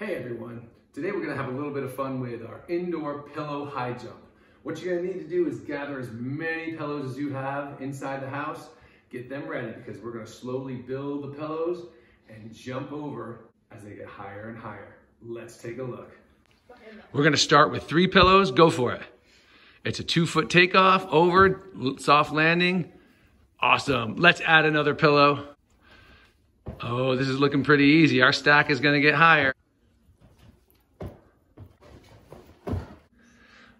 Hey everyone, today we're gonna have a little bit of fun with our indoor pillow high jump. What you're gonna need to do is gather as many pillows as you have inside the house, get them ready because we're gonna slowly build the pillows and jump over as they get higher and higher. Let's take a look. We're gonna start with three pillows, go for it. It's a two foot takeoff, over, soft landing. Awesome, let's add another pillow. Oh, this is looking pretty easy. Our stack is gonna get higher.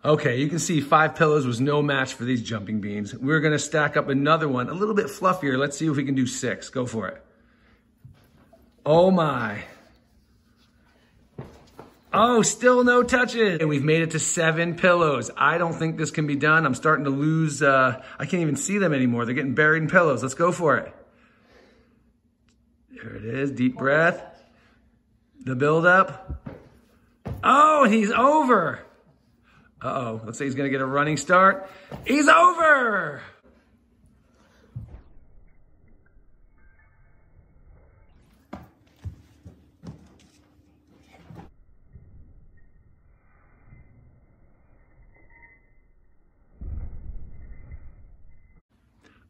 Okay, you can see five pillows was no match for these jumping beans. We're gonna stack up another one, a little bit fluffier. Let's see if we can do six. Go for it. Oh my. Oh, still no touches. And we've made it to seven pillows. I don't think this can be done. I'm starting to lose, uh, I can't even see them anymore. They're getting buried in pillows. Let's go for it. There it is, deep breath. The build up. Oh, he's over. Uh-oh, let's say he's gonna get a running start. He's over!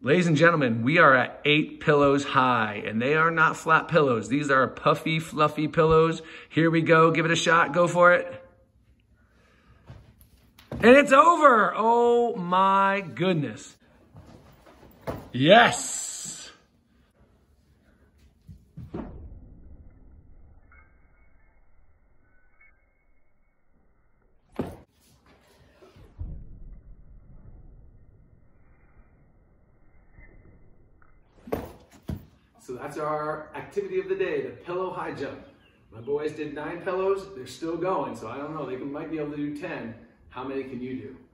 Ladies and gentlemen, we are at eight pillows high, and they are not flat pillows. These are puffy, fluffy pillows. Here we go. Give it a shot. Go for it. And it's over. Oh my goodness. Yes. So that's our activity of the day, the pillow high jump. My boys did nine pillows. They're still going, so I don't know. They might be able to do 10. How many can you do?